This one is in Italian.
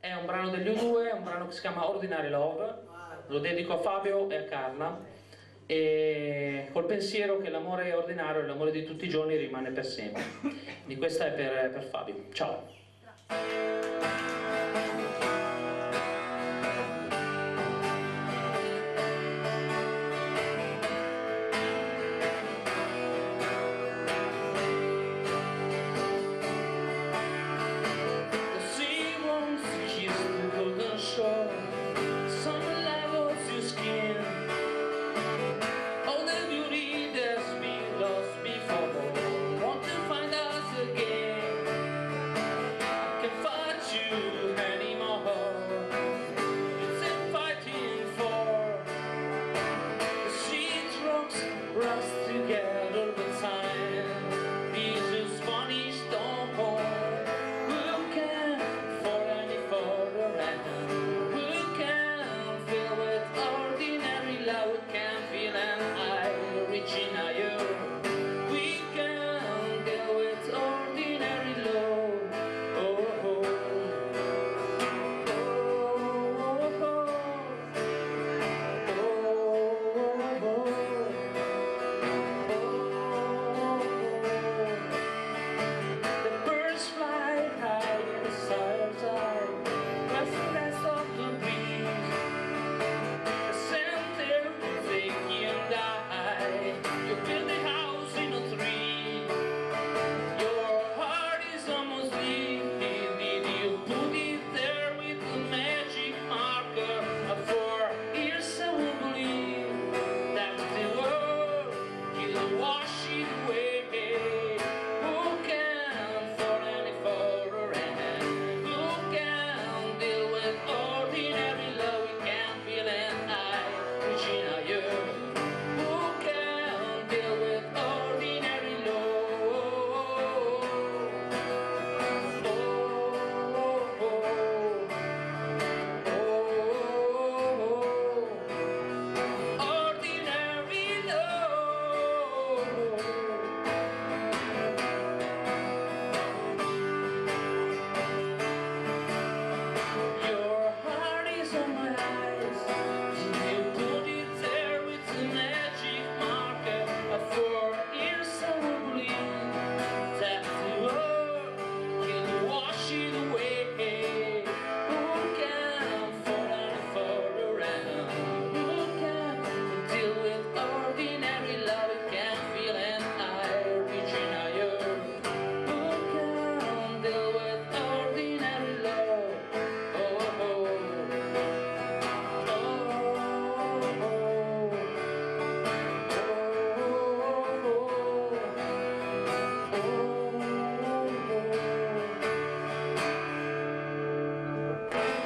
È un brano degli U2, è un brano che si chiama Ordinary Love, lo dedico a Fabio e a Carla, e col pensiero che l'amore ordinario e l'amore di tutti i giorni rimane per sempre. Quindi questa è per, per Fabio. Ciao! Yeah.